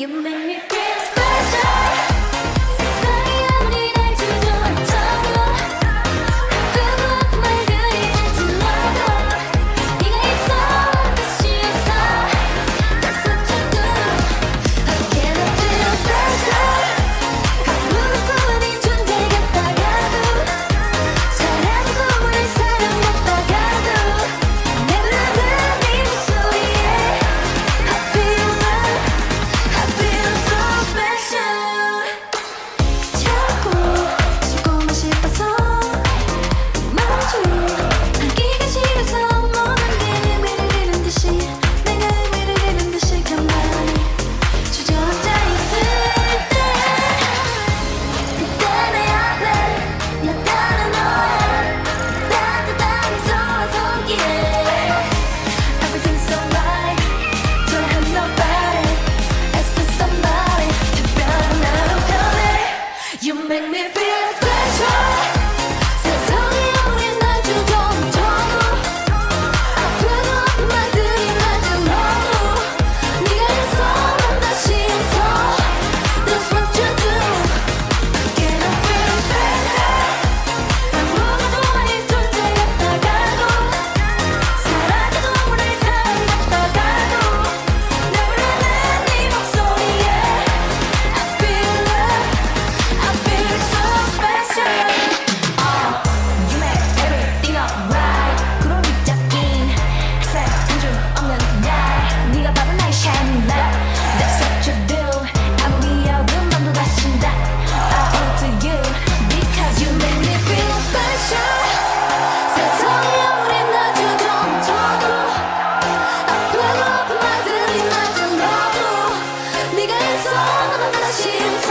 You make Russian